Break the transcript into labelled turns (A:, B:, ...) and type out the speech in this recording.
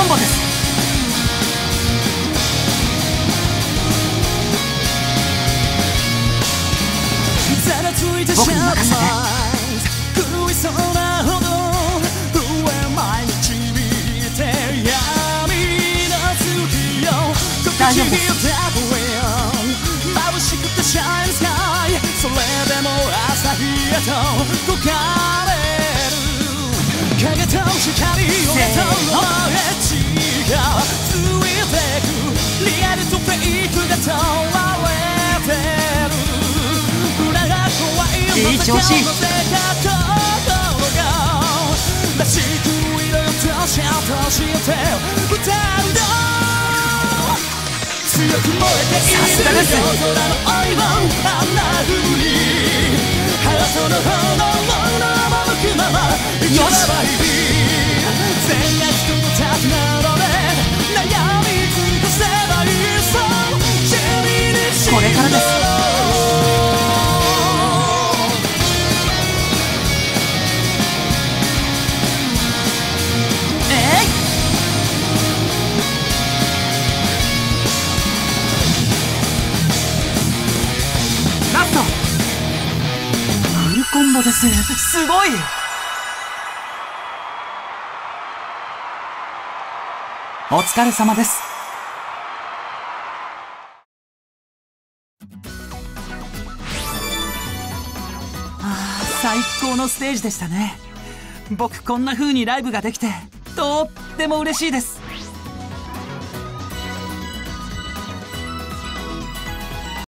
A: コンボです。僕に任せて
B: 狂
A: いしくてシャインスカイそれでも朝日へと焦がれる影と光をみ尽くせばいい。そう君にし
B: これからです。ンボです。すごいお疲れ様です。あ最高のステージでしたね。僕こんな風にライブができてとっても嬉しいです。